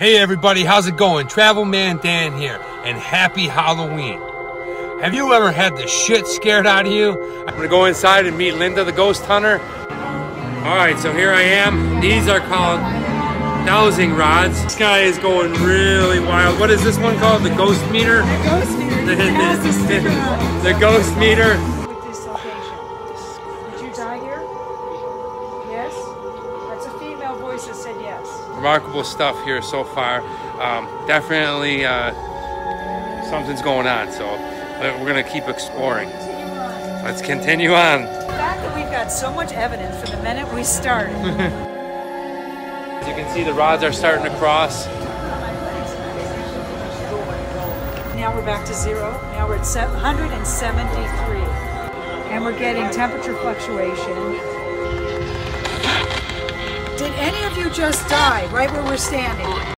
Hey everybody, how's it going? Travel Man Dan here, and happy Halloween. Have you ever had the shit scared out of you? I'm gonna go inside and meet Linda the ghost hunter. All right, so here I am. These are called dowsing rods. This guy is going really wild. What is this one called? The ghost meter? The ghost meter. The, It has a sticker on it. the ghost meter. With this location. Did you die here? Yes? Female voice that said yes. remarkable stuff here so far. Um, definitely uh, something's going on, so we're gonna keep exploring. Let's continue on. The fact that we've got so much evidence from the minute we started. As you can see, the rods are starting to cross. now we're back to zero. Now we're at 173. And we're getting temperature fluctuation. Any of you just die right where we're standing?